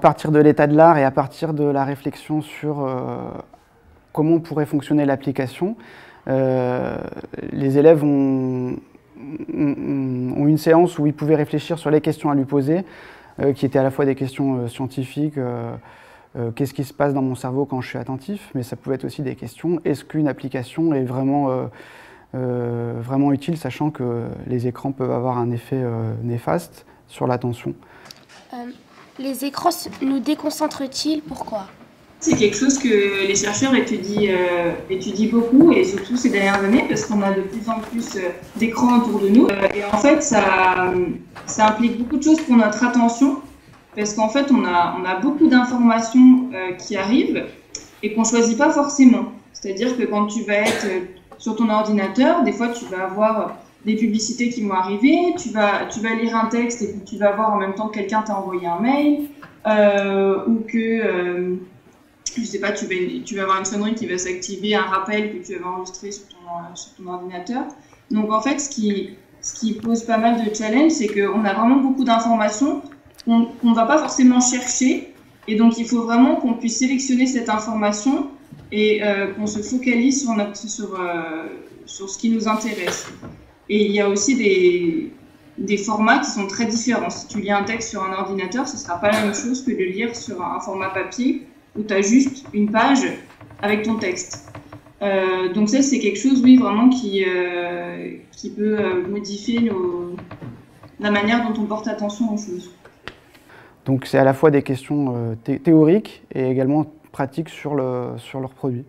partir de l'état de l'art et à partir de la réflexion sur comment pourrait fonctionner l'application, les élèves ont, ont, une séance où ils pouvaient réfléchir sur les questions à lui poser, qui étaient à la fois des questions scientifiques, qu'est-ce qui se passe dans mon cerveau quand je suis attentif, mais ça pouvait être aussi des questions, est-ce qu'une application est vraiment euh, vraiment utile, sachant que les écrans peuvent avoir un effet euh, néfaste sur l'attention? Euh, les écrans nous déconcentrent-ils? Pourquoi? C'est quelque chose que les chercheurs étudient, étudient, beaucoup et surtout ces dernières années parce qu'on a de plus en plus d'écrans autour de nous. et en fait, ça, implique beaucoup de choses pour notre attention parce qu'en fait, on a beaucoup d'informations qui arrivent et qu'on ne choisit pas forcément. C'est-à-dire que quand tu vas être sur ton ordinateur, des fois, tu vas avoir des publicités qui vont arriver, tu vas, tu vas lire un texte et puis tu vas voir en même temps que quelqu'un t'a envoyé un mail, euh, ou que, euh, je sais pas, tu vas, tu vas avoir une sonnerie qui va s'activer, un rappel que tu vas enregistrer sur ton, sur ton ordinateur. Donc, en fait, ce qui, ce qui pose pas mal de challenges, c'est qu'on a vraiment beaucoup d'informations qu'on ne va pas forcément chercher, et donc il faut vraiment qu'on puisse sélectionner cette information et euh, qu'on se focalise sur, sur, euh, sur ce qui nous intéresse. Et il y a aussi des, formats qui sont très différents. Si tu lis un texte sur un ordinateur, ce ne sera pas la même chose que de lire sur un format papier où tu as juste une page avec ton texte. Euh, donc ça, c'est quelque chose, oui, vraiment qui, euh, qui peut euh, modifier la manière dont on porte attention aux choses. Donc c'est à la fois des questions théoriques et également pratiques sur, le, sur leurs produits.